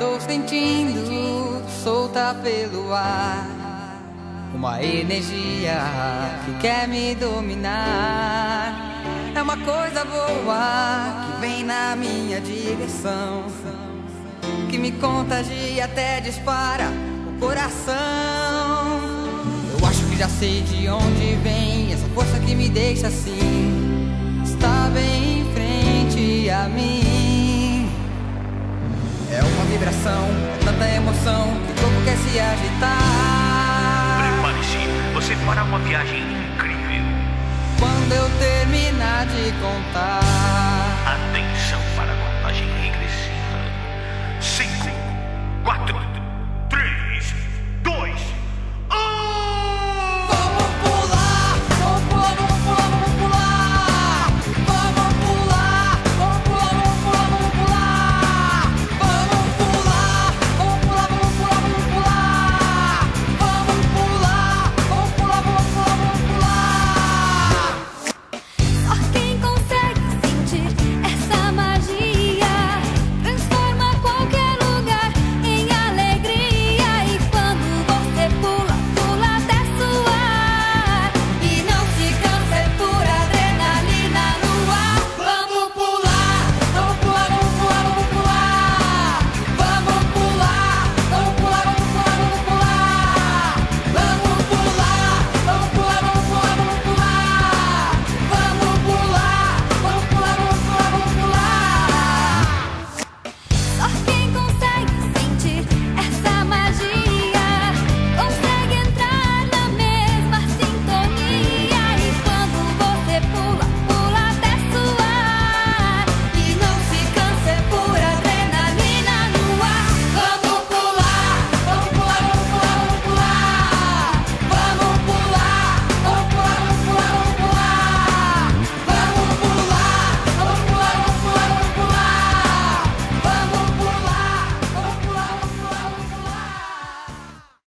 Tô sentindo solta pelo ar uma energia que quer me dominar. É uma coisa boa que vem na minha direção, que me contagia até dispara o coração. Eu acho que já sei de onde vem essa força que me deixa assim. Está bem em frente a mim. É vibração, é tanta emoção que o corpo quer se agitar. Prepare-se, você fará uma viagem incrível. Quando eu terminar de contar,